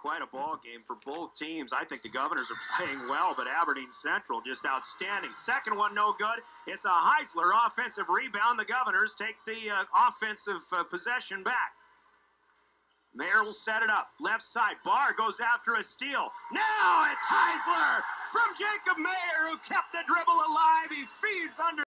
quite a ball game for both teams. I think the Governors are playing well, but Aberdeen Central just outstanding. Second one, no good. It's a Heisler offensive rebound. The Governors take the uh, offensive uh, possession back. Mayer will set it up. Left side. Barr goes after a steal. Now it's Heisler from Jacob Mayer, who kept the dribble alive. He feeds under.